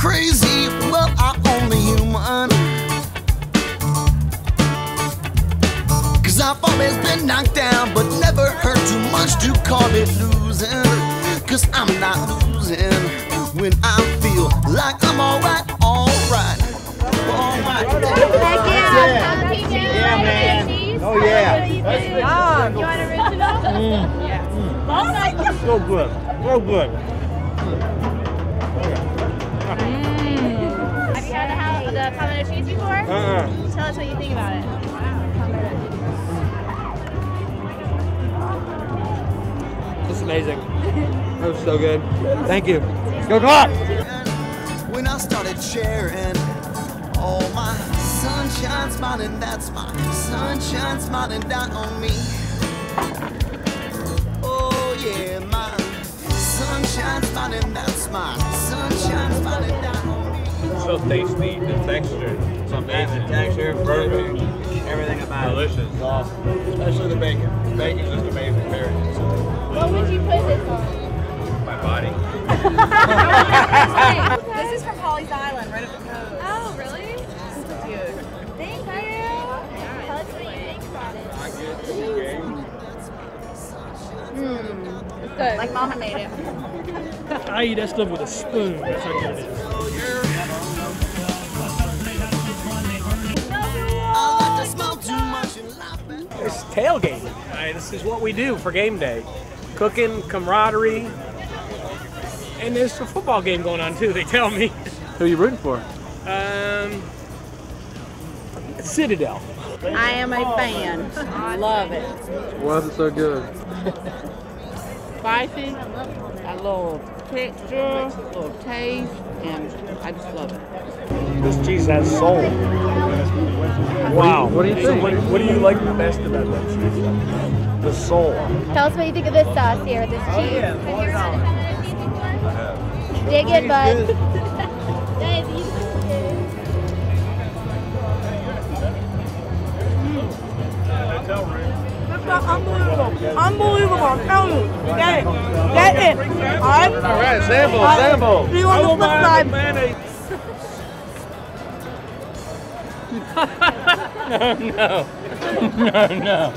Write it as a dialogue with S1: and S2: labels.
S1: crazy. Well, I'm only human. Cause I've always been knocked down, but never hurt too much to call it losing. Cause I'm not losing when I feel like I'm alright, alright. Alright.
S2: Yeah.
S3: yeah, man. Oh, yeah.
S2: That's oh, you want original?
S3: Mm. Yeah. Mm. So good.
S2: So good. Had the, hal- the pimento cheese before?
S3: Uh-uh.
S2: Tell us what you think about it.
S3: This is amazing. That was so good. Thank you. Go Glock!
S1: When I started sharing, oh my sunshine smiling, that's my sunshine smiling down on me. Oh yeah, my sunshine smiling, that's my sunshine smiling down on me.
S4: So tasty, the texture. It's amazing.
S3: the Texture,
S4: burger,
S3: everything about it.
S4: Delicious. Awesome. Especially the bacon. The bacon's just amazing. Period.
S2: What would you put this on?
S4: My body.
S5: This is from Pawleys Island, right up the coast.
S2: Oh, really?
S5: Super cute.
S2: Thank you. Tell us what you think about it. I get the game. Mm.
S5: It's good. Like Mama made it.
S6: I eat that stuff with a spoon. That's how good it is. Tailgating. All right, this is what we do for game day. Cooking, camaraderie, and there's a football game going on too. They tell me.
S3: Who are you rooting for?
S6: Um, Citadel.
S5: I am a fan. I love it.
S3: Why is it so good?
S5: Spicy. A little texture, a little taste, and I just love it.
S6: This cheese has soul. Wow.
S3: What do you
S6: So
S3: think?
S6: what, what do you like the best about that cheese? The soul.
S2: Tell us what you think of this sauce here, this
S6: Oh,
S2: cheese. Have you ever had a cheese before? Dig it, bud. Guys, you- mm.
S5: Unbelievable. Unbelievable. I'm telling you. Get it. Get it. All right?
S3: All right, sample, sample.
S5: See you on the flip side.
S6: no, no, no, no.